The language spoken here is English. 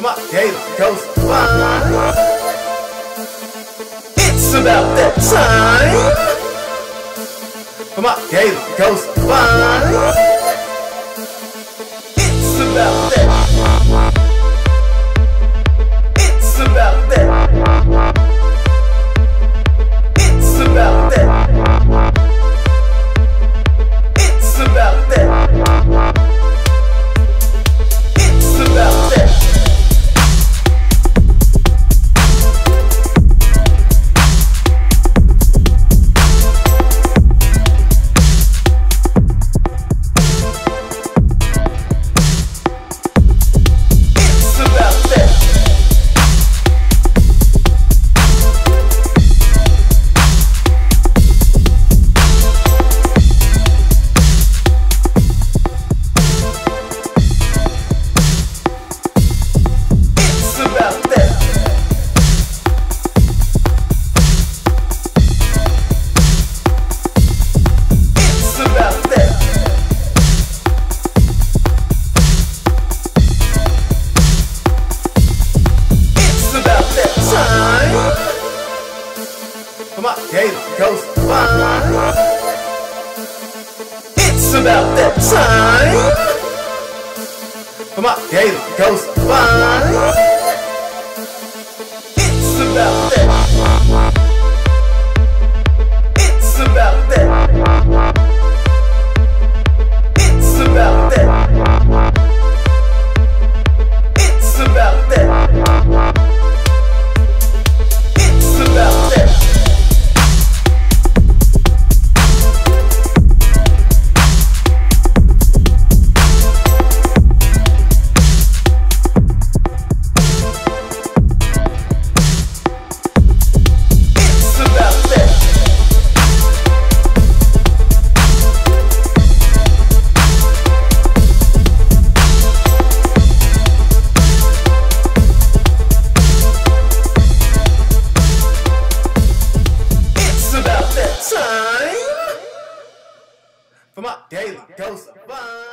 come on kayla go of. It's about that time come on kayla go of wine. It's about Gator. It's about that time. Come on, Gator Coast Fine. It's about for my daily dose of fun.